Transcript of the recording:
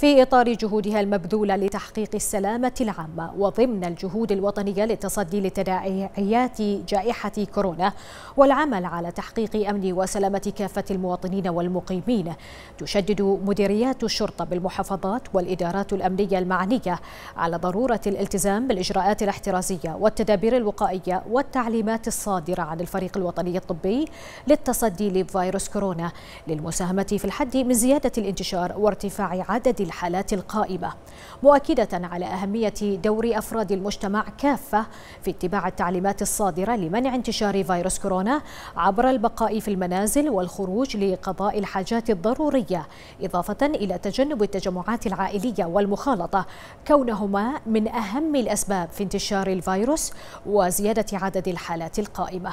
في إطار جهودها المبذولة لتحقيق السلامة العامة وضمن الجهود الوطنية للتصدي لتداعيات جائحة كورونا والعمل على تحقيق أمن وسلامة كافة المواطنين والمقيمين. تشدد مديريات الشرطة بالمحافظات والإدارات الأمنية المعنية على ضرورة الالتزام بالإجراءات الاحترازية والتدابير الوقائية والتعليمات الصادرة عن الفريق الوطني الطبي للتصدي لفيروس كورونا. للمساهمة في الحد من زيادة الانتشار وارتفاع عدد الحالات القائمة مؤكدة على أهمية دور أفراد المجتمع كافة في اتباع التعليمات الصادرة لمنع انتشار فيروس كورونا عبر البقاء في المنازل والخروج لقضاء الحاجات الضرورية إضافة إلى تجنب التجمعات العائلية والمخالطة كونهما من أهم الأسباب في انتشار الفيروس وزيادة عدد الحالات القائمة.